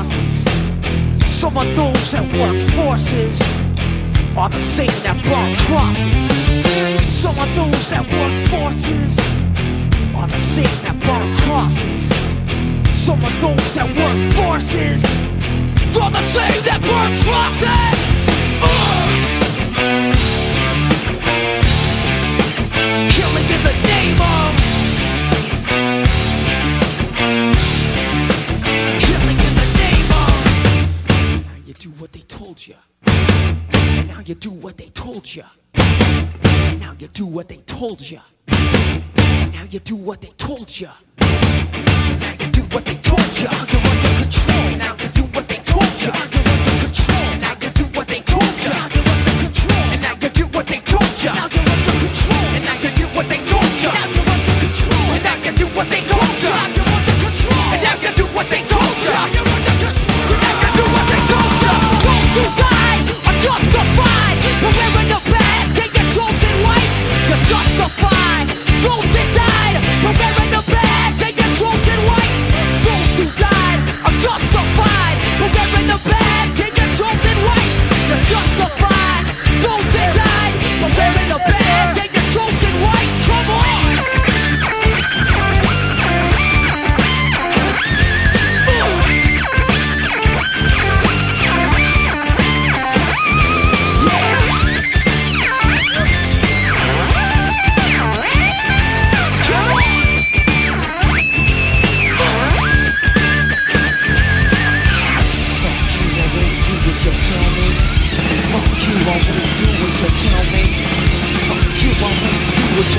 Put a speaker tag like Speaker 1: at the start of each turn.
Speaker 1: burn crosses. Some of those that work forces are the same that burn crosses. Some of those that work forces are the same that burn crosses. Some of those that work forces are the same that burn crosses. You do what they told you And now you do what they told you And now you do what they told you And now you do what they told you And now you do what they told you You're under control. Now